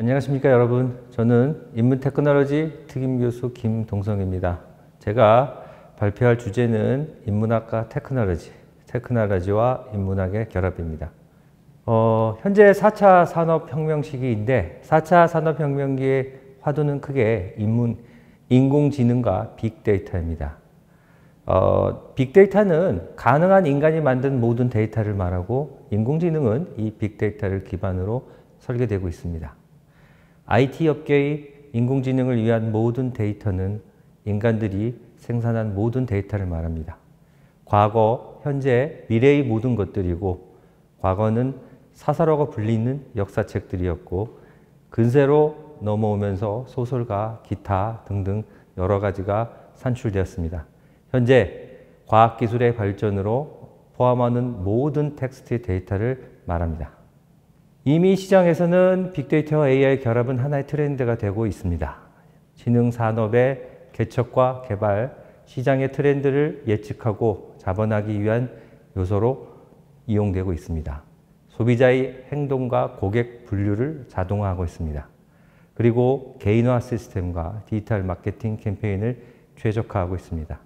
안녕하십니까 여러분. 저는 인문테크놀로지 특임교수 김동성입니다. 제가 발표할 주제는 인문학과 테크놀로지, 테크놀로지와 인문학의 결합입니다. 어, 현재 4차 산업혁명 시기인데 4차 산업혁명기의 화두는 크게 인문, 인공지능과 빅데이터입니다. 어, 빅데이터는 가능한 인간이 만든 모든 데이터를 말하고 인공지능은 이 빅데이터를 기반으로 설계되고 있습니다. IT 업계의 인공지능을 위한 모든 데이터는 인간들이 생산한 모든 데이터를 말합니다. 과거, 현재, 미래의 모든 것들이고 과거는 사서라 불리는 역사책들이었고 근세로 넘어오면서 소설과 기타 등등 여러 가지가 산출되었습니다. 현재 과학기술의 발전으로 포함하는 모든 텍스트 데이터를 말합니다. 이미 시장에서는 빅데이터와 AI 결합은 하나의 트렌드가 되고 있습니다. 지능 산업의 개척과 개발, 시장의 트렌드를 예측하고 자본하기 위한 요소로 이용되고 있습니다. 소비자의 행동과 고객 분류를 자동화하고 있습니다. 그리고 개인화 시스템과 디지털 마케팅 캠페인을 최적화하고 있습니다.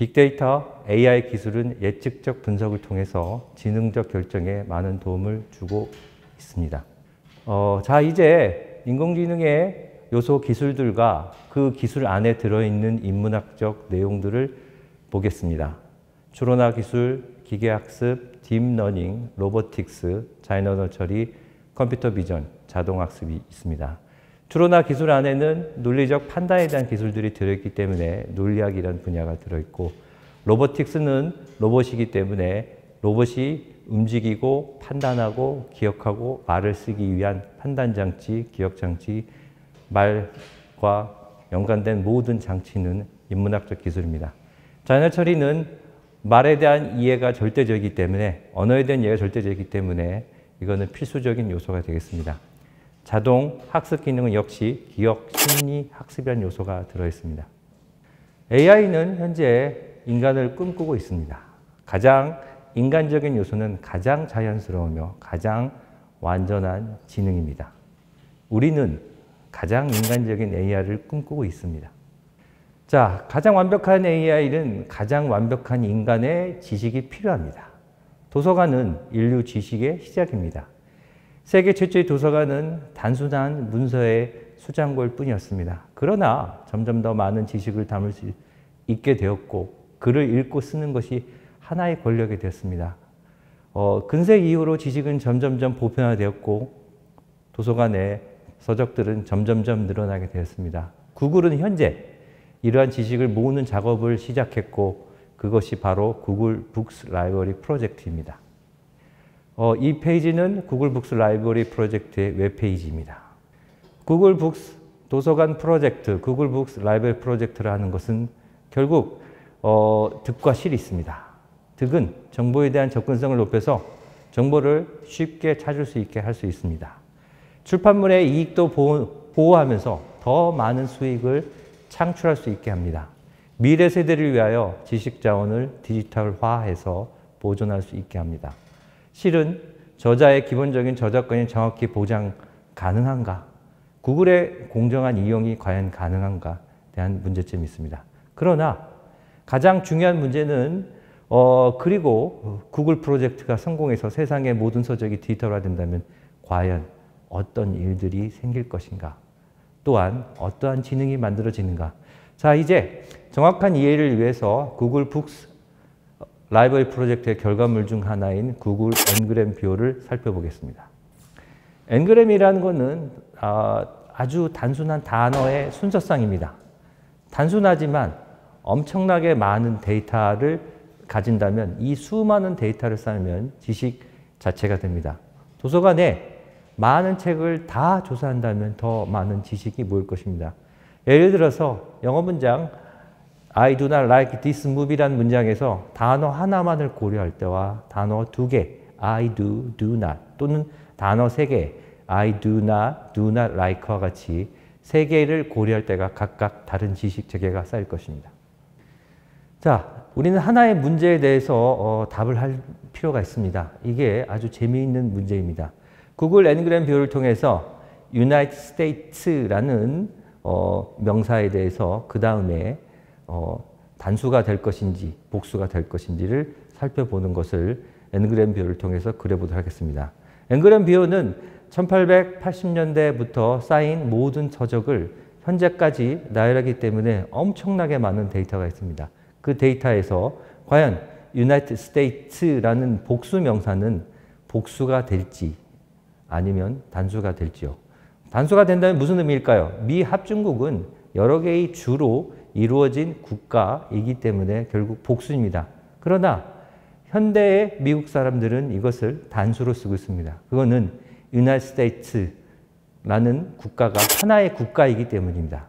빅데이터, AI 기술은 예측적 분석을 통해서 지능적 결정에 많은 도움을 주고 있습니다. 어, 자, 이제 인공지능의 요소 기술들과 그 기술 안에 들어있는 인문학적 내용들을 보겠습니다. 추론화 기술, 기계학습, 딥러닝, 로보틱스, 자연어 처리, 컴퓨터 비전, 자동학습이 있습니다. 추론화 기술 안에는 논리적 판단에 대한 기술들이 들어있기 때문에 논리학이라는 분야가 들어있고 로보틱스는 로봇이기 때문에 로봇이 움직이고 판단하고 기억하고 말을 쓰기 위한 판단장치, 기억장치, 말과 연관된 모든 장치는 인문학적 기술입니다. 자연어 처리는 말에 대한 이해가 절대적이기 때문에 언어에 대한 이해가 절대적이기 때문에 이거는 필수적인 요소가 되겠습니다. 자동 학습 기능은 역시 기억, 심리, 학습이라는 요소가 들어있습니다. AI는 현재 인간을 꿈꾸고 있습니다. 가장 인간적인 요소는 가장 자연스러우며 가장 완전한 지능입니다. 우리는 가장 인간적인 AI를 꿈꾸고 있습니다. 자, 가장 완벽한 AI는 가장 완벽한 인간의 지식이 필요합니다. 도서관은 인류 지식의 시작입니다. 세계 최초의 도서관은 단순한 문서의 수장고일 뿐이었습니다. 그러나 점점 더 많은 지식을 담을 수 있게 되었고 글을 읽고 쓰는 것이 하나의 권력이 되었습니다. 어, 근세 이후로 지식은 점점점 보편화되었고 도서관의 서적들은 점점점 늘어나게 되었습니다. 구글은 현재 이러한 지식을 모으는 작업을 시작했고 그것이 바로 구글 북스 라이브러리 프로젝트입니다. 어, 이 페이지는 구글 북스 라이브러리 프로젝트의 웹페이지입니다. 구글 북스 도서관 프로젝트, 구글 북스 라이브러리 프로젝트를 하는 것은 결국 어, 득과 실이 있습니다. 득은 정보에 대한 접근성을 높여서 정보를 쉽게 찾을 수 있게 할 수 있습니다. 출판물의 이익도 보호, 하면서더 많은 수익을 창출할 수 있게 합니다. 미래 세대를 위하여 지식 자원을 디지털화해서 보존할 수 있게 합니다. 실은 저자의 기본적인 저작권이 정확히 보장 가능한가? 구글의 공정한 이용이 과연 가능한가? 대한 문제점이 있습니다. 그러나 가장 중요한 문제는 어, 그리고 구글 프로젝트가 성공해서 세상의 모든 서적이 디지털화된다면 과연 어떤 일들이 생길 것인가? 또한 어떠한 지능이 만들어지는가? 자, 이제 정확한 이해를 위해서 구글 북스 라이브러리 프로젝트의 결과물 중 하나인 구글 Ngram Viewer를 살펴보겠습니다. n-gram이라는 것은 아, 아주 단순한 단어의 순서상입니다. 단순하지만 엄청나게 많은 데이터를 가진다면 이 수많은 데이터를 쌓으면 지식 자체가 됩니다. 도서관에 많은 책을 다 조사한다면 더 많은 지식이 모일 것입니다. 예를 들어서 영어 문장 I do not like this movie라는 문장에서 단어 하나만을 고려할 때와 단어 두 개, I do, do not 또는 단어 세 개, I do not, do not like와 같이 세 개를 고려할 때가 각각 다른 지식 체계가 쌓일 것입니다. 자, 우리는 하나의 문제에 대해서 어, 답을 할 필요가 있습니다. 이게 아주 재미있는 문제입니다. 구글 Ngram Viewer를 통해서 United States라는 어, 명사에 대해서 그 다음에 어, 단수가 될 것인지 복수가 될 것인지를 살펴보는 것을 앵그램 비어를 통해서 그려보도록 하겠습니다. 앵그램 비어는 1880년대부터 쌓인 모든 저적을 현재까지 나열하기 때문에 엄청나게 많은 데이터가 있습니다. 그 데이터에서 과연 United States라는 복수 명사는 복수가 될지 아니면 단수가 될지요. 단수가 된다면 무슨 의미일까요? 미 합중국은 여러 개의 주로 이루어진 국가이기 때문에 결국 복수입니다. 그러나 현대의 미국 사람들은 이것을 단수로 쓰고 있습니다. 그거는 United States라는 국가가 하나의 국가이기 때문입니다.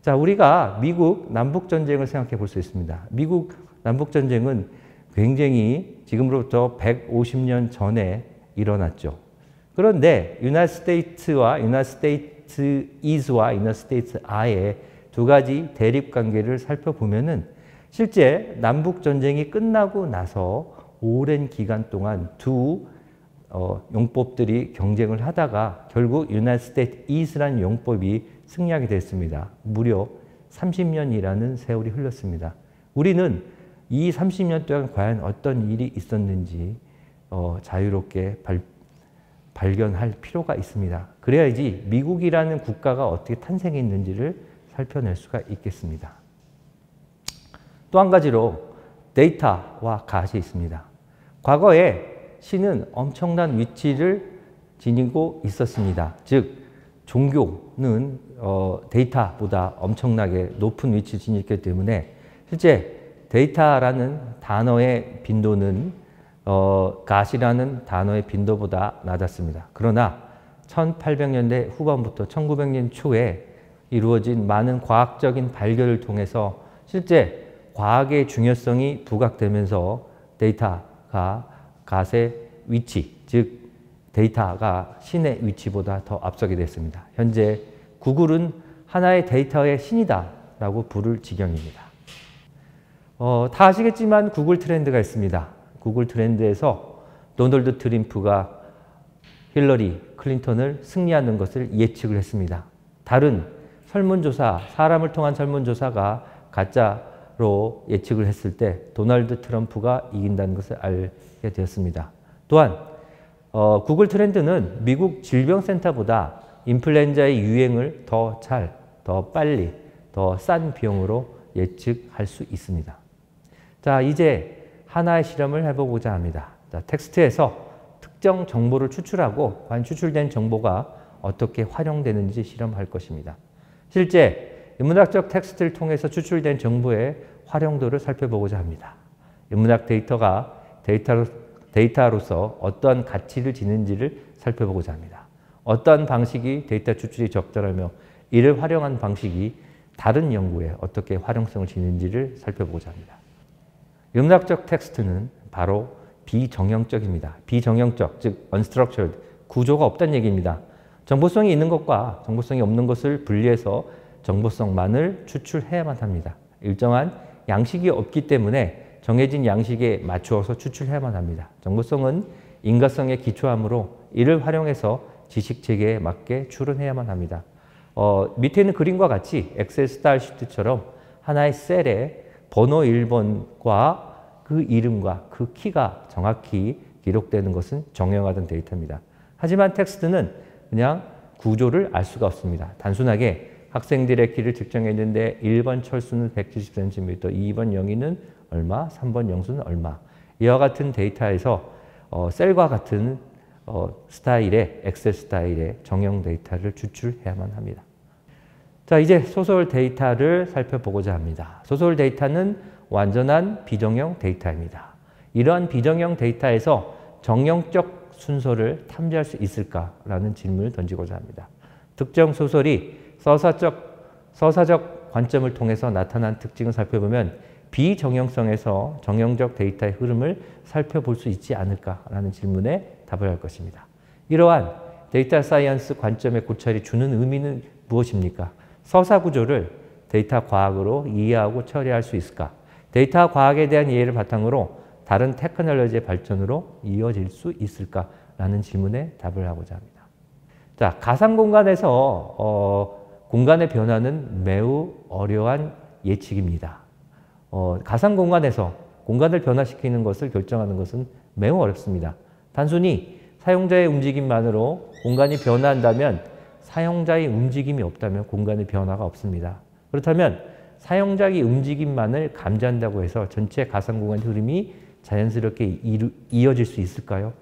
자, 우리가 미국 남북 전쟁을 생각해 볼 수 있습니다. 미국 남북 전쟁은 굉장히 지금으로부터 150년 전에 일어났죠. 그런데 United States와 United States is와 United States are의 두 가지 대립 관계를 살펴보면은 실제 남북 전쟁이 끝나고 나서 오랜 기간 동안 두 어, 용법들이 경쟁을 하다가 결국 United States is라는 용법이 승리하게 됐습니다. 무려 30년이라는 세월이 흘렀습니다. 우리는 이 30년 동안 과연 어떤 일이 있었는지 어, 자유롭게 발, 발견할 필요가 있습니다. 그래야지 미국이라는 국가가 어떻게 탄생했는지를 살펴낼 수가 있겠습니다. 또 한 가지로 데이터와 가시 있습니다. 과거에 신은 엄청난 위치를 지니고 있었습니다. 즉 종교는 어, 데이터보다 엄청나게 높은 위치를 지녔기 때문에 실제 데이터라는 단어의 빈도는 어, God이라는 단어의 빈도보다 낮았습니다. 그러나 1800년대 후반부터 1900년 초에 이루어진 많은 과학적인 발견을 통해서 실제 과학의 중요성이 부각되면서 데이터가 갓의 위치, 즉 데이터가 신의 위치보다 더 앞서게 됐습니다. 현재 구글은 하나의 데이터의 신이다 라고 부를 지경입니다. 어, 다 아시겠지만 구글 트렌드가 있습니다. 구글 트렌드에서 도널드 트럼프가 힐러리 클린턴을 승리하는 것을 예측을 했습니다. 다른 설문조사, 사람을 통한 설문조사가 가짜로 예측을 했을 때 도널드 트럼프가 이긴다는 것을 알게 되었습니다. 또한 어, 구글 트렌드는 미국 질병센터보다 인플루엔자의 유행을 더 잘, 더 빨리, 더 싼 비용으로 예측할 수 있습니다. 자, 이제 하나의 실험을 해보고자 합니다. 자, 텍스트에서 특정 정보를 추출하고 과연 추출된 정보가 어떻게 활용되는지 실험할 것입니다. 실제 인문학적 텍스트를 통해서 추출된 정보의 활용도를 살펴보고자 합니다. 인문학 데이터가 데이터로, 데이터로서 어떠한 가치를 지니는지를 살펴보고자 합니다. 어떠한 방식이 데이터 추출이 적절하며 이를 활용한 방식이 다른 연구에 어떻게 활용성을 지니는지를 살펴보고자 합니다. 인문학적 텍스트는 바로 비정형적입니다. 비정형적, 즉 unstructured, 구조가 없다는 얘기입니다. 정보성이 있는 것과 정보성이 없는 것을 분리해서 정보성만을 추출해야만 합니다. 일정한 양식이 없기 때문에 정해진 양식에 맞추어서 추출해야만 합니다. 정보성은 인과성에 기초하므로 이를 활용해서 지식 체계에 맞게 추론해야만 합니다. 어, 밑에 있는 그림과 같이 엑셀 스타일 시트처럼 하나의 셀에 번호 1번과 그 이름과 그 키가 정확히 기록되는 것은 정형화된 데이터입니다. 하지만 텍스트는 그냥 구조를 알 수가 없습니다. 단순하게 학생들의 키를 측정했는데 1번 철수는 170cm, 2번 영희는 얼마, 3번 영수는 얼마. 이와 같은 데이터에서 어, 셀과 같은 어, 스타일의 엑셀 스타일의 정형 데이터를 추출해야만 합니다. 자, 이제 소설 데이터를 살펴보고자 합니다. 소설 데이터는 완전한 비정형 데이터입니다. 이러한 비정형 데이터에서 정형적 순서를 탐지할 수 있을까라는 질문을 던지고자 합니다. 특정 소설이 서사적, 서사적 관점을 통해서 나타난 특징을 살펴보면 비정형성에서 정형적 데이터의 흐름을 살펴볼 수 있지 않을까라는 질문에 답을 할 것입니다. 이러한 data science 관점의 고찰이 주는 의미는 무엇입니까? 서사 구조를 데이터 과학으로 이해하고 처리할 수 있을까? 데이터 과학에 대한 이해를 바탕으로 다른 테크놀로지의 발전으로 이어질 수 있을까라는 질문에 답을 하고자 합니다. 자, 가상 공간에서 어, 공간의 변화는 매우 어려운 예측입니다. 어, 가상 공간에서 공간을 변화시키는 것을 결정하는 것은 매우 어렵습니다. 단순히 사용자의 움직임만으로 공간이 변화한다면 사용자의 움직임이 없다면 공간의 변화가 없습니다. 그렇다면 사용자의 움직임만을 감지한다고 해서 전체 가상 공간 흐름이 자연스럽게 이어질 수 있을까요?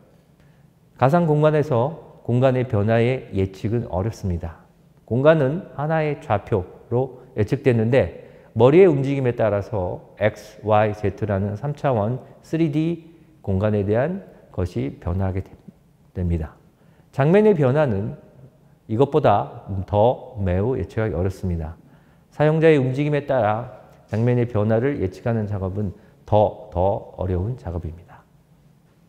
가상 공간에서 공간의 변화의 예측은 어렵습니다. 공간은 하나의 좌표로 예측되는데 머리의 움직임에 따라서 X, Y, Z라는 3차원 3D 공간에 대한 것이 변화하게 됩니다. 장면의 변화는 이것보다 더 매우 예측하기 어렵습니다. 사용자의 움직임에 따라 장면의 변화를 예측하는 작업은 더, 더 어려운 작업입니다.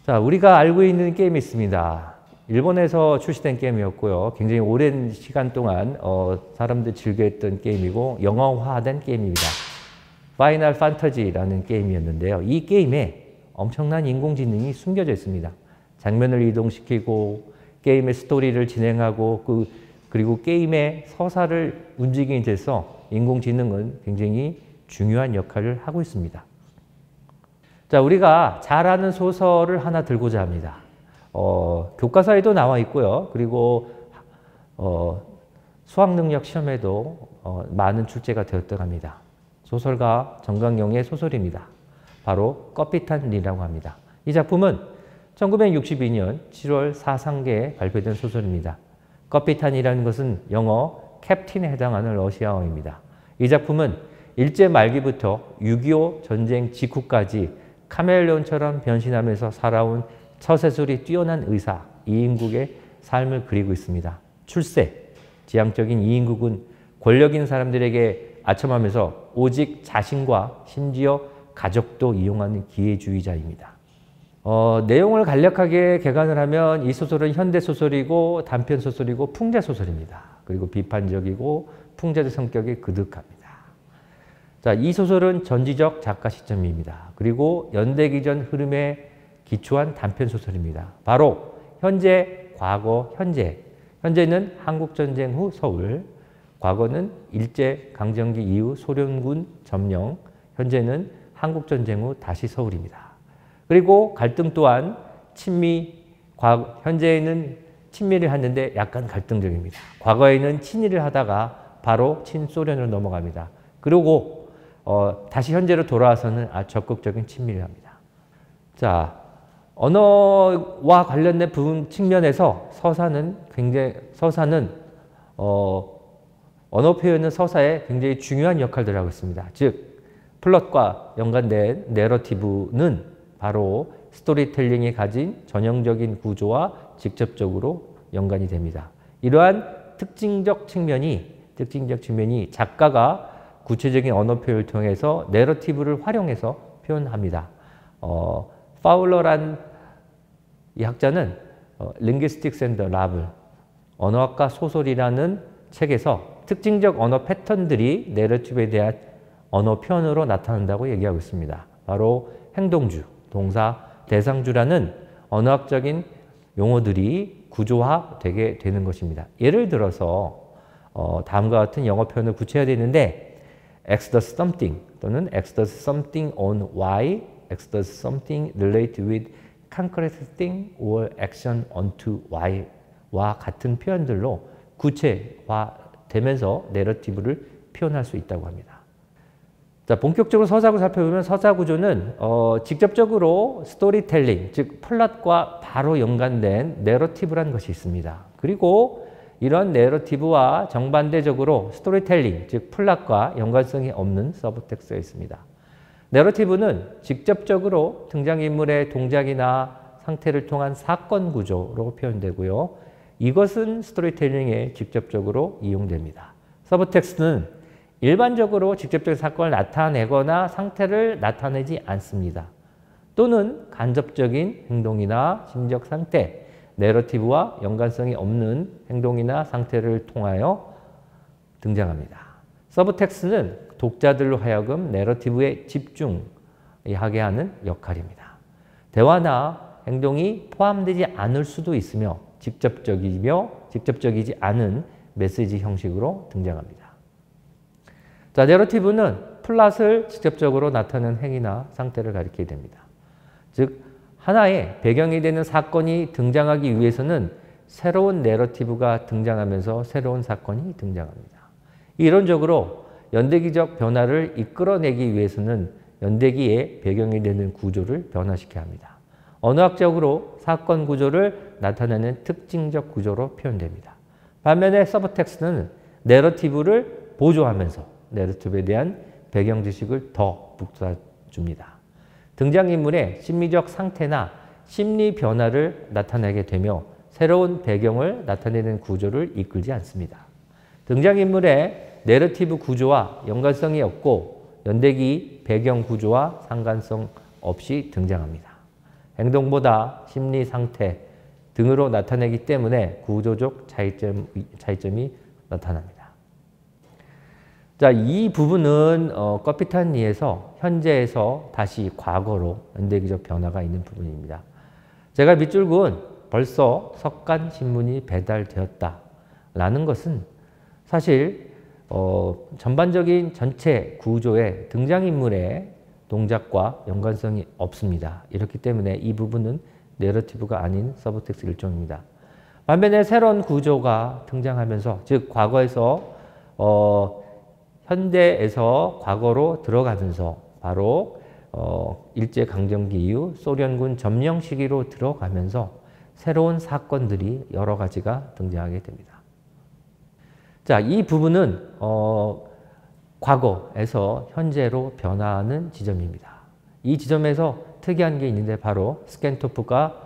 자, 우리가 알고 있는 게임이 있습니다. 일본에서 출시된 게임이었고요. 굉장히 오랜 시간 동안 어, 사람들 즐겨했던 게임이고 영화화된 게임입니다. 파이널 판타지라는 게임이었는데요. 이 게임에 엄청난 인공지능이 숨겨져 있습니다. 장면을 이동시키고 게임의 스토리를 진행하고 그, 그리고 게임의 서사를 움직이는 데서 인공지능은 굉장히 중요한 역할을 하고 있습니다. 자, 우리가 잘 아는 소설을 하나 들고자 합니다. 어, 교과서에도 나와 있고요. 그리고 어, 수학능력 시험에도 어, 많은 출제가 되었다고 합니다. 소설가 정강용의 소설입니다. 바로 껍비탄이라고 합니다. 이 작품은 1962년 7월 사상계에 발표된 소설입니다. 껍비탄이라는 것은 영어 캡틴에 해당하는 러시아어입니다. 이 작품은 일제 말기부터 6.25 전쟁 직후까지 카멜레온처럼 변신하면서 살아온 처세술이 뛰어난 의사 이인국의 삶을 그리고 있습니다. 출세, 지향적인 이인국은 권력 있는 사람들에게 아첨하면서 오직 자신과 심지어 가족도 이용하는 기회주의자입니다. 어, 내용을 간략하게 개관을 하면 이 소설은 현대 소설이고 단편 소설이고 풍자 소설입니다. 그리고 비판적이고 풍자적 성격이 그득합니다. 자, 이 소설은 전지적 작가 시점입니다. 그리고 연대기전 흐름에 기초한 단편 소설입니다. 바로 현재, 과거, 현재. 현재는 한국전쟁 후 서울, 과거는 일제 강점기 이후 소련군 점령, 현재는 한국전쟁 후 다시 서울입니다. 그리고 갈등 또한 친미, 과거, 현재에는 친미를 하는데 약간 갈등적입니다. 과거에는 친일을 하다가 바로 친소련으로 넘어갑니다. 그리고 어, 다시 현재로 돌아와서는 아, 적극적인 친미를 합니다. 자, 언어와 관련된 부분 측면에서 서사는 굉장히 서사는 어, 언어 표현은 서사에 굉장히 중요한 역할들을 하고 있습니다. 즉 플롯과 연관된 내러티브는 바로 스토리텔링이 가진 전형적인 구조와 직접적으로 연관이 됩니다. 이러한 특징적 측면이 특징적 측면이 작가가 구체적인 언어 표현을 통해서 내러티브를 활용해서 표현합니다. 어, 파울러란 이 학자는 어, Linguistics and Novel, 언어학과 소설이라는 책에서 특징적 언어 패턴들이 내러티브에 대한 언어 표현으로 나타난다고 얘기하고 있습니다. 바로 행동주, 동사, 대상주라는 언어학적인 용어들이 구조화되게 되는 것입니다. 예를 들어서 어, 다음과 같은 영어 표현을 구체화되는데 X does something 또는 X does something on Y X does something related with concrete thing or action onto Y와 같은 표현들로 구체화되면서 내러티브를 표현할 수 있다고 합니다. 자, 본격적으로 서사 구조 살펴보면 서사 구조는 어, 직접적으로 스토리텔링, 즉 플롯과 바로 연관된 내러티브라는 것이 있습니다. 그리고 이런 내러티브와 정반대적으로 스토리텔링, 즉 플롯과 연관성이 없는 subtext가 있습니다. 내러티브는 직접적으로 등장인물의 동작이나 상태를 통한 사건 구조로 표현되고요. 이것은 스토리텔링에 직접적으로 이용됩니다. subtext는 일반적으로 직접적인 사건을 나타내거나 상태를 나타내지 않습니다. 또는 간접적인 행동이나 심적 상태, 내러티브와 연관성이 없는 행동이나 상태를 통하여 등장합니다. subtext는 독자들로 하여금 내러티브에 집중하게 하는 역할입니다. 대화나 행동이 포함되지 않을 수도 있으며 직접적이며 직접적이지 않은 메시지 형식으로 등장합니다. 자, 내러티브는 플롯을 직접적으로 나타내는 행위나 상태를 가리키게 됩니다. 즉, 하나의 배경이 되는 사건이 등장하기 위해서는 새로운 내러티브가 등장하면서 새로운 사건이 등장합니다. 이론적으로 연대기적 변화를 이끌어내기 위해서는 연대기의 배경이 되는 구조를 변화시켜야 합니다. 언어학적으로 사건 구조를 나타내는 특징적 구조로 표현됩니다. 반면에 subtext는 narrative를 보조하면서 narrative에 대한 배경 지식을 더 북돋아줍니다. 등장인물의 심리적 상태나 심리 변화를 나타내게 되며 새로운 배경을 나타내는 구조를 이끌지 않습니다. 등장인물의 내러티브 구조와 연관성이 없고 연대기 배경 구조와 상관성 없이 등장합니다. 행동보다 심리 상태 등으로 나타내기 때문에 구조적 차이점, 차이점이 나타납니다. 자, 이 부분은 어, 커피탄 이에서 현재에서 다시 과거로 연대기적 변화가 있는 부분입니다. 제가 밑줄 그은 벌써 석간 신문이 배달되었다라는 것은 사실 어, 전반적인 전체 구조의 등장인물의 동작과 연관성이 없습니다. 이렇기 때문에 이 부분은 narrative가 아닌 subtext 일종입니다. 반면에 새로운 구조가 등장하면서 즉 과거에서 어, 현대에서 과거로 들어가면서 바로 어, 일제강점기 이후 소련군 점령 시기로 들어가면서 새로운 사건들이 여러 가지가 등장하게 됩니다. 자, 이 부분은 어, 과거에서 현재로 변화하는 지점입니다. 이 지점에서 특이한 게 있는데 바로 스캔토프가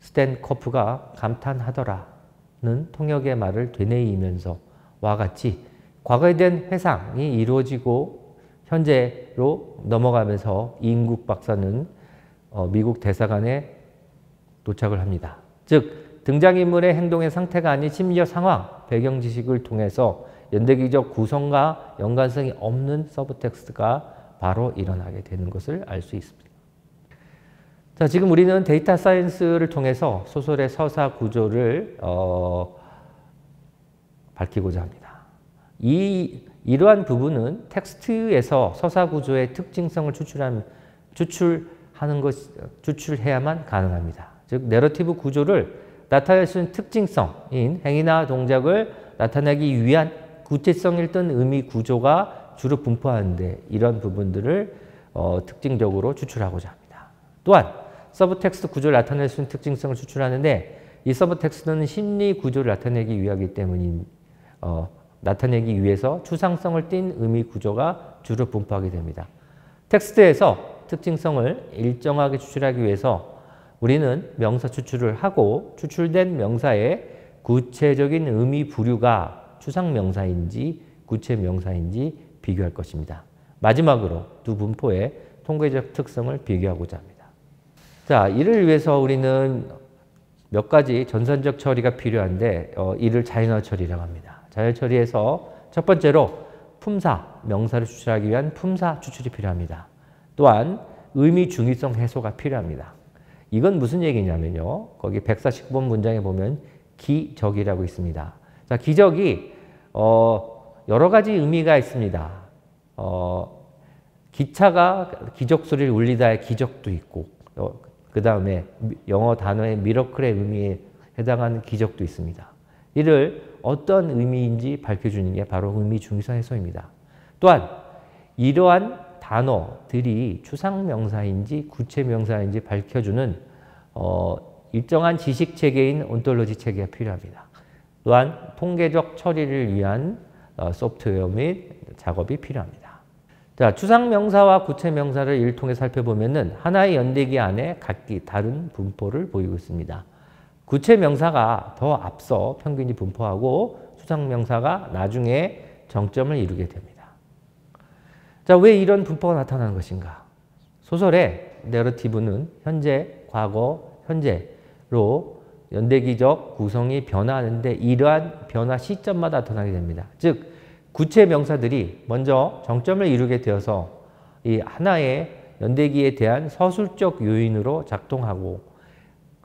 스탠커프가 감탄하더라는 통역의 말을 되뇌이면서 와 같이 과거에 대한 회상이 이루어지고 현재로 넘어가면서 이인국 박사는 어, 미국 대사관에 도착을 합니다. 즉 등장인물의 행동의 상태가 아닌 심리적 상황, 배경 지식을 통해서 연대기적 구성과 연관성이 없는 subtext가 바로 일어나게 되는 것을 알 수 있습니다. 자, 지금 우리는 data science를 통해서 소설의 서사 구조를 어, 밝히고자 합니다. 이 이러한 부분은 텍스트에서 서사 구조의 특징성을 추출한, 추출하는 것, 추출해야만 가능합니다. 즉, 내러티브 구조를 나타낼 수 있는 특징성인 행위나 동작을 나타내기 위한 구체성 띤 의미 구조가 주로 분포하는데 이런 부분들을 어, 특징적으로 추출하고자 합니다. 또한 subtext 구조를 나타낼 수 있는 특징성을 추출하는데 이 subtext는 심리 구조를 나타내기 위하기 때문인 어, 나타내기 위해서 추상성을 띤 의미 구조가 주로 분포하게 됩니다. 텍스트에서 특징성을 일정하게 추출하기 위해서 우리는 명사 추출을 하고 추출된 명사의 구체적인 의미 부류가 추상 명사인지 구체 명사인지 비교할 것입니다. 마지막으로 두 분포의 통계적 특성을 비교하고자 합니다. 자, 이를 위해서 우리는 몇 가지 전산적 처리가 필요한데 어, 이를 자연어 처리라고 합니다. 자율 처리에서 첫 번째로 품사, 명사를 추출하기 위한 품사 추출이 필요합니다. 또한 의미 중의성 해소가 필요합니다. 이건 무슨 얘기냐면요. 거기 149번 문장에 보면 기적이라고 있습니다. 자, 기적이 어, 여러 가지 의미가 있습니다. 어, 기차가 기적 소리를 울리다의 기적도 있고 어, 그 다음에 영어 단어의 미러클의 의미에 해당하는 기적도 있습니다. 이를 어떤 의미인지 밝혀주는 게 바로 의미 중의성 해소입니다. 또한 이러한 단어들이 추상명사인지 구체명사인지 밝혀주는 어, 일정한 지식 체계인 온톨로지 체계가 필요합니다. 또한 통계적 처리를 위한 어, 소프트웨어 및 작업이 필요합니다. 자, 추상명사와 구체명사를 일 통해 살펴보면 하나의 연대기 안에 각기 다른 분포를 보이고 있습니다. 구체 명사가 더 앞서 평균이 분포하고 수상 명사가 나중에 정점을 이루게 됩니다. 자, 왜 이런 분포가 나타나는 것인가? 소설의 내러티브는 현재, 과거, 현재로 연대기적 구성이 변화하는데 이러한 변화 시점마다 나타나게 됩니다. 즉, 구체 명사들이 먼저 정점을 이루게 되어서 이 하나의 연대기에 대한 서술적 요인으로 작동하고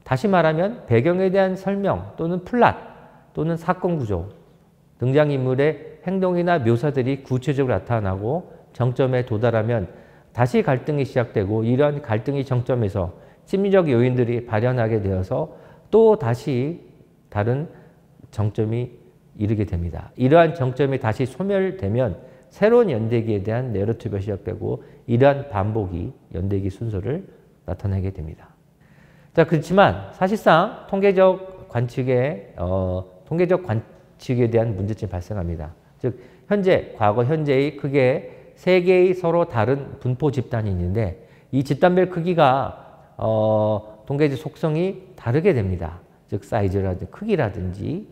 다시 말하면 배경에 대한 설명 또는 플랫 또는 사건 구조 등장인물의 행동이나 묘사들이 구체적으로 나타나고 정점에 도달하면 다시 갈등이 시작되고 이러한 갈등의 정점에서 심리적 요인들이 발현하게 되어서 또 다시 다른 정점이 이르게 됩니다. 이러한 정점이 다시 소멸되면 새로운 연대기에 대한 내러티브가 시작되고 이러한 반복이 연대기 순서를 나타내게 됩니다. 자 그렇지만 사실상 통계적 관측에 어, 통계적 관측에 대한 문제점이 발생합니다. 즉 현재, 과거, 현재의 크게 세 개의 서로 다른 분포 집단이 있는데 이 집단별 크기가 어, 통계적 속성이 다르게 됩니다. 즉 사이즈라든지 크기라든지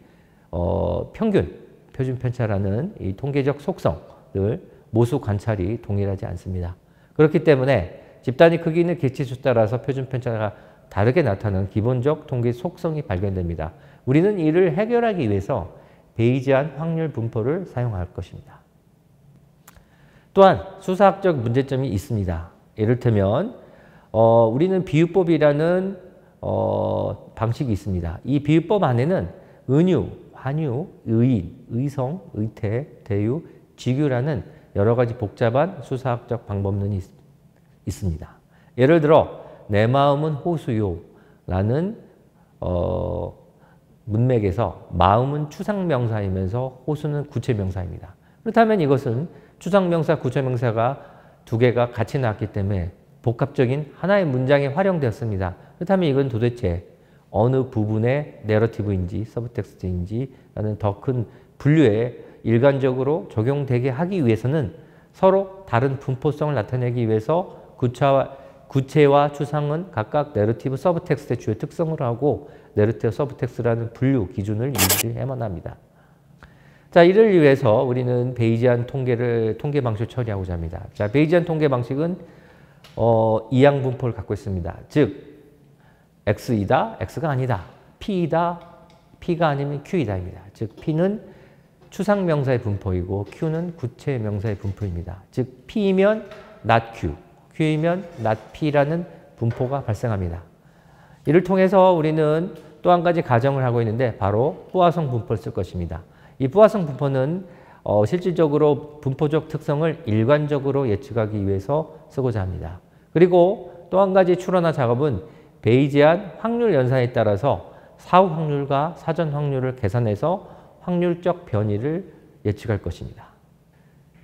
어, 평균, 표준 편차라는 이 통계적 속성을 모수 관찰이 동일하지 않습니다. 그렇기 때문에 집단의 크기는 개체수 따라서 표준 편차가 다르게 나타나는 기본적 통계 속성이 발견됩니다. 우리는 이를 해결하기 위해서 베이지안 확률 분포를 사용할 것입니다. 또한 수사학적 문제점이 있습니다. 이를테면 어, 우리는 비유법이라는 어, 방식이 있습니다. 이 비유법 안에는 은유, 환유, 의인, 의성, 의태, 대유, 직유라는 여러 가지 복잡한 수사학적 방법론이 있, 있습니다. 예를 들어 내 마음은 호수요 라는 어, 문맥에서 마음은 추상명사이면서 호수는 구체명사입니다. 그렇다면 이것은 추상명사, 구체명사가 두 개가 같이 나왔기 때문에 복합적인 하나의 문장에 활용되었습니다. 그렇다면 이건 도대체 어느 부분의 내러티브인지 서브텍스트인지 라는 더 큰 분류에 일관적으로 적용되게 하기 위해서는 서로 다른 분포성을 나타내기 위해서 구체와, 구체와 추상은 각각 narrative subtext의 주요 특성을 하고 narrative subtext라는 분류 기준을 유지해야만 합니다. 자, 이를 위해서 우리는 Bayesian 통계를 통계 방식을 처리하고자 합니다. 자, Bayesian 통계 방식은 어, 이항 분포를 갖고 있습니다. 즉 x이다, x가 아니다. p이다, p가 아니면 q이다입니다. 즉 p는 추상 명사의 분포이고 q는 구체 명사의 분포입니다. 즉 p이면 not q, not p라는 분포가 발생합니다. 이를 통해서 우리는 또 한 가지 가정을 하고 있는데 바로 부화성 분포를 쓸 것입니다. 이 부화성 분포는 어, 실질적으로 분포적 특성을 일관적으로 예측하기 위해서 쓰고자 합니다. 그리고 또 한 가지 추론화 작업은 베이지안 확률 연산에 따라서 사후 확률과 사전 확률을 계산해서 확률적 변이를 예측할 것입니다.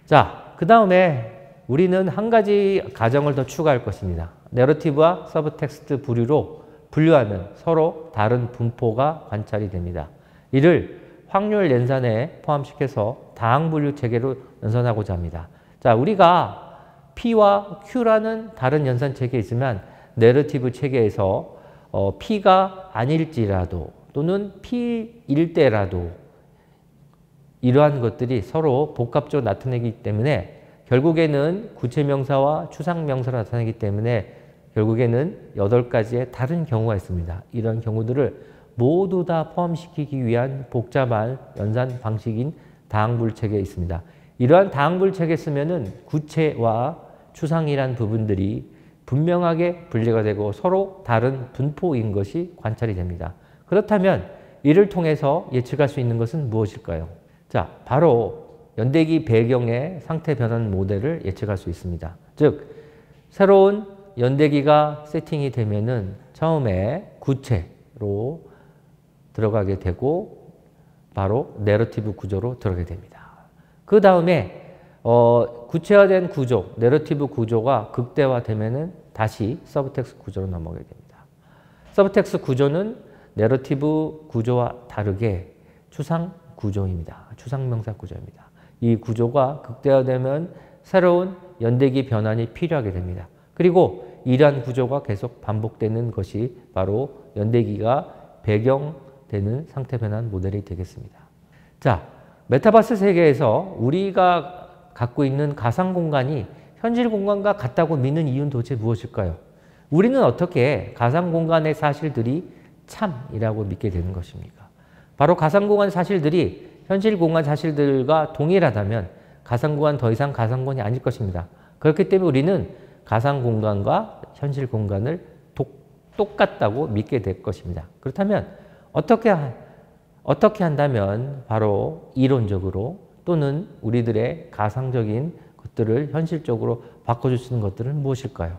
자, 그 다음에 우리는 한 가지 가정을 더 추가할 것입니다. narrative와 subtext 부류로 분류하면 서로 다른 분포가 관찰이 됩니다. 이를 확률 연산에 포함시켜서 다항 분류 체계로 연산하고자 합니다. 자, 우리가 P와 Q라는 다른 연산 체계에 있으면 내러티브 체계에서 어, P가 아닐지라도 또는 P일 때라도 이러한 것들이 서로 복합적으로 나타내기 때문에 결국에는 구체명사와 추상명사로 나타내기 때문에 결국에는 여덟 가지의 다른 경우가 있습니다. 이런 경우들을 모두 다 포함시키기 위한 복잡한 연산 방식인 다항불책에 있습니다. 이러한 다항불책에 쓰면은 구체와 추상이란 부분들이 분명하게 분리가 되고 서로 다른 분포인 것이 관찰이 됩니다. 그렇다면 이를 통해서 예측할 수 있는 것은 무엇일까요? 자, 바로 연대기 배경의 상태 변환 모델을 예측할 수 있습니다. 즉, 새로운 연대기가 세팅이 되면은 처음에 구체로 들어가게 되고 바로 내러티브 구조로 들어가게 됩니다. 그 다음에 어, 구체화된 구조, 내러티브 구조가 극대화되면은 다시 subtext 구조로 넘어가게 됩니다. subtext 구조는 내러티브 구조와 다르게 추상 구조입니다. 추상명사 구조입니다. 이 구조가 극대화되면 새로운 연대기 변환이 필요하게 됩니다. 그리고 이러한 구조가 계속 반복되는 것이 바로 연대기가 배경되는 상태 변환 모델이 되겠습니다. 자, 메타버스 세계에서 우리가 갖고 있는 가상 공간이 현실 공간과 같다고 믿는 이유는 도대체 무엇일까요? 우리는 어떻게 가상 공간의 사실들이 참이라고 믿게 되는 것입니까? 바로 가상 공간 사실들이 현실 공간 사실들과 동일하다면 가상 공간 더 이상 가상 공간이 아닐 것입니다. 그렇기 때문에 우리는 가상 공간과 현실 공간을 독, 똑같다고 믿게 될 것입니다. 그렇다면 어떻게 어떻게 한다면 바로 이론적으로 또는 우리들의 가상적인 것들을 현실적으로 바꿔줄 수 있는 것들은 무엇일까요?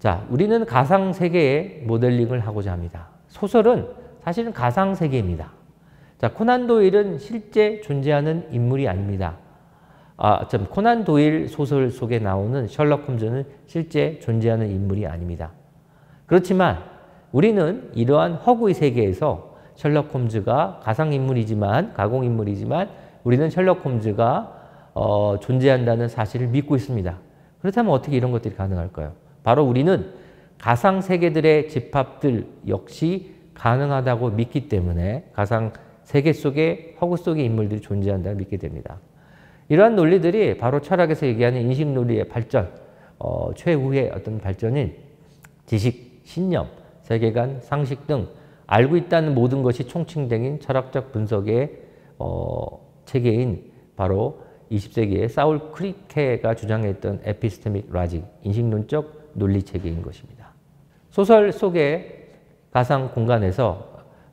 자, 우리는 가상 세계의 모델링을 하고자 합니다. 소설은 사실은 가상 세계입니다. 자, 코난 도일은 실제 존재하는 인물이 아닙니다. 아, 참 코난 도일 소설 속에 나오는 셜록 홈즈는 실제 존재하는 인물이 아닙니다. 그렇지만 우리는 이러한 허구의 세계에서 셜록 홈즈가 가상 인물이지만 가공 인물이지만 우리는 셜록 홈즈가 어, 존재한다는 사실을 믿고 있습니다. 그렇다면 어떻게 이런 것들이 가능할까요? 바로 우리는 가상 세계들의 집합들 역시 가능하다고 믿기 때문에 가상 세계 속에 허구 속의 인물들이 존재한다고 믿게 됩니다. 이러한 논리들이 바로 철학에서 얘기하는 인식 논리의 발전, 어, 최후의 어떤 발전인 지식, 신념, 세계관, 상식 등 알고 있다는 모든 것이 총칭된 철학적 분석의 어, 체계인 바로 20세기의 사울 크리케가 주장했던 에피스테믹 라직, 인식론적 논리 체계인 것입니다. 소설 속의 가상 공간에서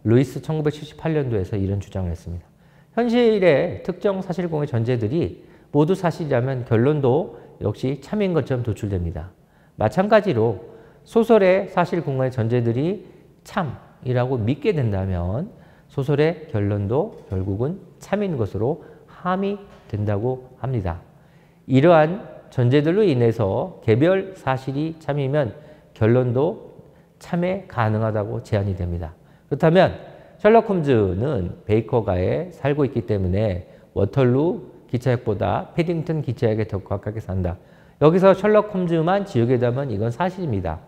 루이스 1978년도에서 이런 주장을 했습니다. 현실의 특정 사실공의 전제들이 모두 사실이라면 결론도 역시 참인 것처럼 도출됩니다. 마찬가지로 소설의 사실공간의 전제들이 참이라고 믿게 된다면 소설의 결론도 결국은 참인 것으로 함이 된다고 합니다. 이러한 전제들로 인해서 개별 사실이 참이면 결론도 참에 가능하다고 제안이 됩니다. 그렇다면 셜록 홈즈는 베이커가에 살고 있기 때문에 워털루 기차역보다 패딩턴 기차역에 더 가깝게 산다. 여기서 셜록 홈즈만 담은 이건 사실입니다.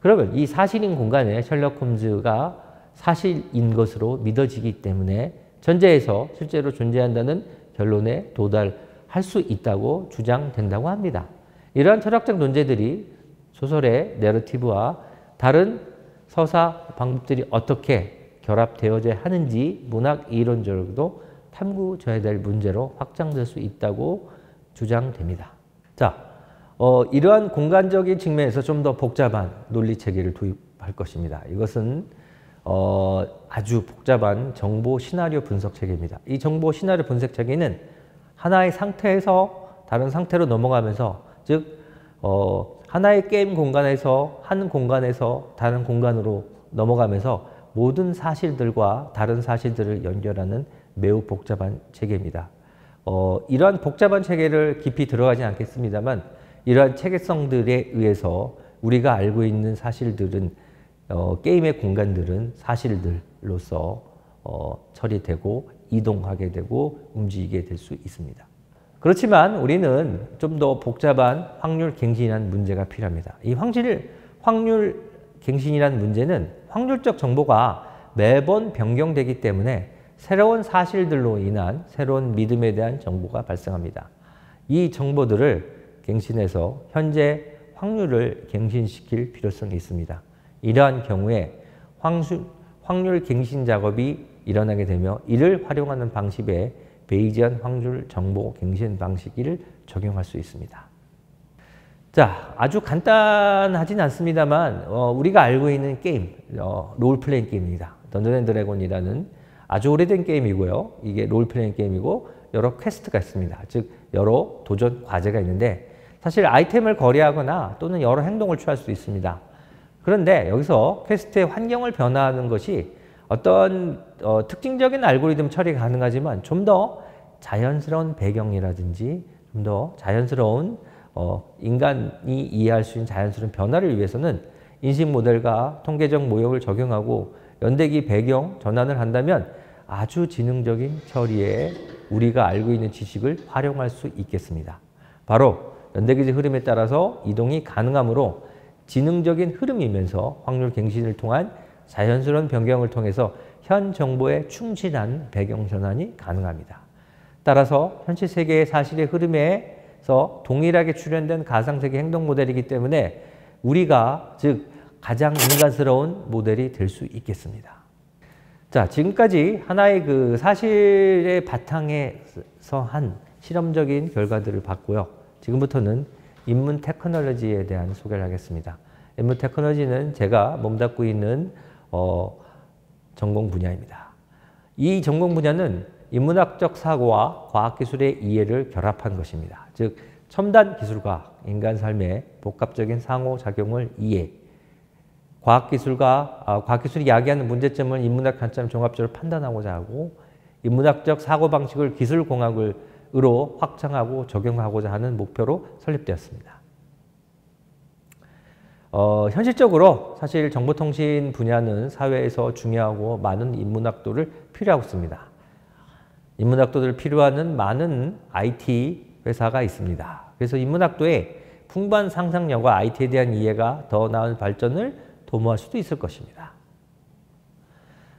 그러면 이 사실인 공간에 셜록 홈즈가 사실인 것으로 믿어지기 때문에 전제에서 실제로 존재한다는 결론에 도달할 수 있다고 주장된다고 합니다. 이러한 철학적 논제들이 소설의 내러티브와 다른 서사 방법들이 어떻게 결합되어져야 하는지 문학 이론적으로도 탐구져야 될 문제로 확장될 수 있다고 주장됩니다. 자, 어, 이러한 공간적인 측면에서 좀 더 복잡한 논리 체계를 도입할 것입니다. 이것은 어, 아주 복잡한 정보 시나리오 분석 체계입니다. 이 정보 시나리오 분석 체계는 하나의 상태에서 다른 상태로 넘어가면서 즉 어, 하나의 게임 공간에서 한 공간에서 다른 공간으로 넘어가면서 모든 사실들과 다른 사실들을 연결하는 매우 복잡한 체계입니다. 어, 이러한 복잡한 체계를 깊이 들어가지 않겠습니다만 이러한 체계성들에 의해서 우리가 알고 있는 사실들은 어, 게임의 공간들은 사실들로서 어, 처리되고 이동하게 되고 움직이게 될 수 있습니다. 그렇지만 우리는 좀 더 복잡한 확률 갱신이라는 문제가 필요합니다. 이 확률, 확률 갱신이라는 문제는 확률적 정보가 매번 변경되기 때문에 새로운 사실들로 인한 새로운 믿음에 대한 정보가 발생합니다. 이 정보들을 갱신해서 현재 확률을 갱신시킬 필요성이 있습니다. 이러한 경우에 확률, 확률 갱신 작업이 일어나게 되며 이를 활용하는 방식에 Bayesian 확률 정보 갱신 방식을 적용할 수 있습니다. 자, 아주 간단하진 않습니다만 어, 우리가 알고 있는 게임, 어, 롤플레잉 게임입니다. Dungeons & Dragons이라는 아주 오래된 게임이고요. 이게 롤플레잉 게임이고 여러 quest가 있습니다. 즉 여러 도전 과제가 있는데 사실 아이템을 거래하거나 또는 여러 행동을 취할 수 있습니다. 그런데 여기서 quest의 환경을 변화하는 것이 어떤 어, 특징적인 알고리즘 처리가 가능하지만 좀 더 자연스러운 배경이라든지 좀 더 자연스러운 어, 인간이 이해할 수 있는 자연스러운 변화를 위해서는 인식 모델과 통계적 모형을 적용하고 연대기 배경 전환을 한다면 아주 지능적인 처리에 우리가 알고 있는 지식을 활용할 수 있겠습니다. 바로 연대기적 흐름에 따라서 이동이 가능하므로 지능적인 흐름이면서 확률 갱신을 통한 자연스러운 변경을 통해서 현 정보에 충실한 배경 전환이 가능합니다. 따라서 현실 세계의 사실의 흐름에 그래서 동일하게 출현된 가상세계 행동 모델이기 때문에 우리가 즉 가장 인간스러운 모델이 될 수 있겠습니다. 자, 지금까지 하나의 그 사실의 바탕에서 한 실험적인 결과들을 봤고요. 지금부터는 인문 테크놀로지에 대한 소개를 하겠습니다. 인문 테크놀로지는 제가 몸담고 있는 어, 전공 분야입니다. 이 전공 분야는 인문학적 사고와 과학기술의 이해를 결합한 것입니다. 즉 첨단 기술과 인간 삶의 복합적인 상호작용을 이해, 과학기술과 아, 과학기술이 야기하는 문제점을 인문학 관점 종합적으로 판단하고자 하고 인문학적 사고방식을 기술공학으로 확장하고 적용하고자 하는 목표로 설립되었습니다. 어, 현실적으로 사실 정보통신 분야는 사회에서 중요하고 많은 인문학도를 필요하고 있습니다. 인문학도를 필요하는 많은 IT 회사가 있습니다. 그래서 인문학도에 풍부한 상상력과 IT에 대한 이해가 더 나은 발전을 도모할 수도 있을 것입니다.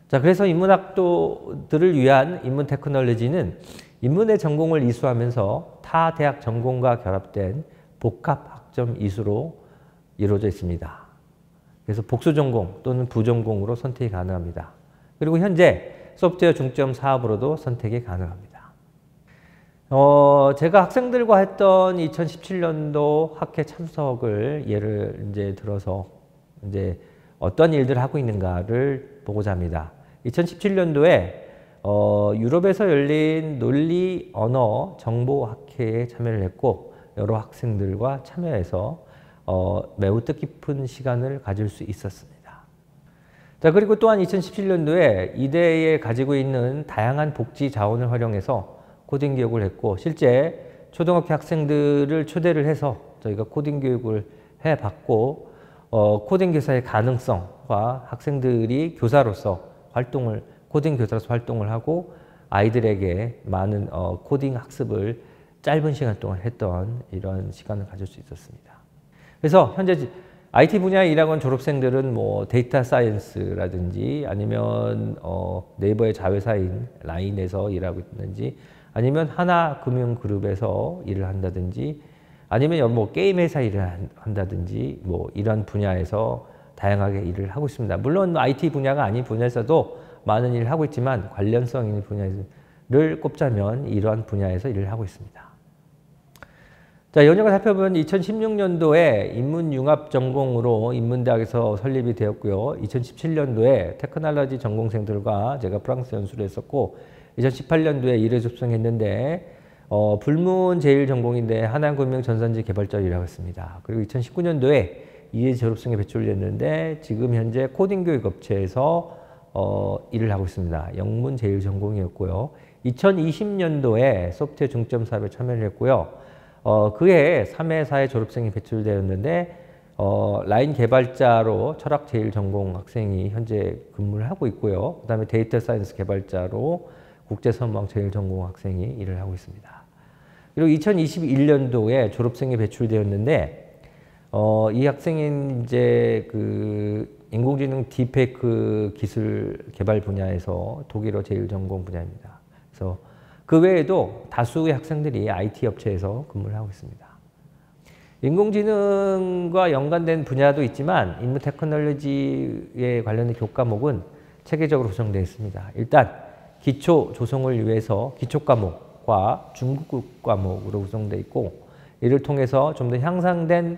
자, 그래서 인문학도들을 위한 인문 테크놀로지는 인문의 전공을 이수하면서 타 대학 전공과 결합된 복합 학점 이수로 이루어져 있습니다. 그래서 복수 전공 또는 부전공으로 선택이 가능합니다. 그리고 현재 소프트웨어 중점 사업으로도 선택이 가능합니다. 어, 제가 학생들과 했던 2017년도 학회 참석을 예를 이제 들어서 이제 어떤 일들을 하고 있는가를 보고자 합니다. 2017년도에 어, 유럽에서 열린 논리 언어 정보 학회에 참여를 했고 여러 학생들과 참여해서 어, 매우 뜻깊은 시간을 가질 수 있었습니다. 자 그리고 또한 2017년도에 이대에 가지고 있는 다양한 복지 자원을 활용해서 코딩 교육을 했고 실제 초등학교 학생들을 초대를 해서 저희가 코딩 교육을 해봤고 어, 코딩 교사의 가능성과 학생들이 교사로서 활동을 코딩 교사로서 활동을 하고 아이들에게 많은 어, 코딩 학습을 짧은 시간 동안 했던 이런 시간을 가질 수 있었습니다. 그래서 현재 IT 분야에 일하고 있는 졸업생들은 뭐 data science라든지 아니면 어, 네이버의 자회사인 라인에서 일하고 있는지 아니면 하나금융그룹에서 일을 한다든지 아니면 뭐 게임 회사 일을 한다든지 뭐 이런 분야에서 다양하게 일을 하고 있습니다. 물론 IT 분야가 아닌 분야에서도 많은 일을 하고 있지만 관련성 있는 분야를 꼽자면 이러한 분야에서 일을 하고 있습니다. 자, 연역을 살펴보면 2016년도에 인문융합 전공으로 인문대학에서 설립이 되었고요. 2017년도에 테크놀로지 전공생들과 제가 프랑스 연수를 했었고 2018년도에 일에 접수했는데 어, 불문 제일 전공인데 하나금융 전산지 개발자를 일하고 있습니다. 그리고 2019년도에 이해 졸업생에 배출됐는데 지금 현재 코딩 교육 업체에서 어, 일을 하고 있습니다. 영문 제일 전공이었고요. 2020년도에 소프트웨어 중점 사업에 참여를 했고요. 어, 그해 3회사의 졸업생이 배출되었는데 어, 라인 개발자로 철학 제일 전공 학생이 현재 근무를 하고 있고요. 그 다음에 data science 개발자로 국제선망 제일 전공 학생이 일을 하고 있습니다. 그리고 2021년도에 졸업생이 배출되었는데 어, 이 학생인 이제 그 인공지능 딥페이크 기술 개발 분야에서 독일어 제일 전공 분야입니다. 그래서 그 외에도 다수의 학생들이 IT 업체에서 근무를 하고 있습니다. 인공지능과 연관된 분야도 있지만 인문 테크놀로지에 관련된 교과목은 체계적으로 구성되어 있습니다. 일단 기초 조성을 위해서 기초 과목과 중급 과목으로 구성되어 있고 이를 통해서 좀 더 향상된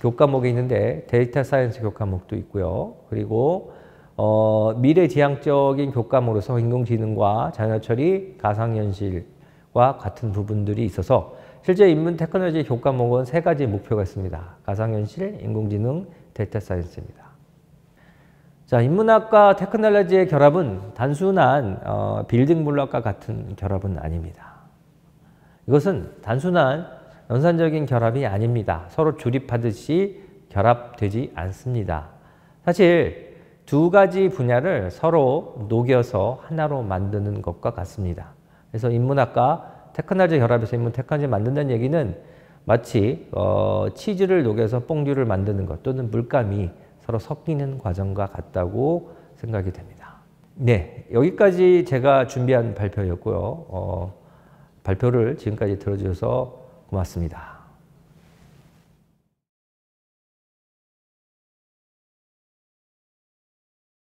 교과목이 있는데 data science 교과목도 있고요. 그리고 어, 미래지향적인 교과목으로서 인공지능과 자연어처리, 가상현실과 같은 부분들이 있어서 실제 인문 테크놀로지 교과목은 세 가지 목표가 있습니다. 가상현실, 인공지능, data science입니다. 자, 인문학과 테크놀로지의 결합은 단순한 어, building block과 같은 결합은 아닙니다. 이것은 단순한 연산적인 결합이 아닙니다. 서로 조립하듯이 결합되지 않습니다. 사실 두 가지 분야를 서로 녹여서 하나로 만드는 것과 같습니다. 그래서 인문학과 테크놀로지 결합해서 인문 테크놀로지 만든다는 얘기는 마치 어, 치즈를 녹여서 뽕듀를 만드는 것 또는 물감이 서로 섞이는 과정과 같다고 생각이 됩니다. 네, 여기까지 제가 준비한 발표였고요. 어, 발표를 지금까지 들어주셔서 고맙습니다.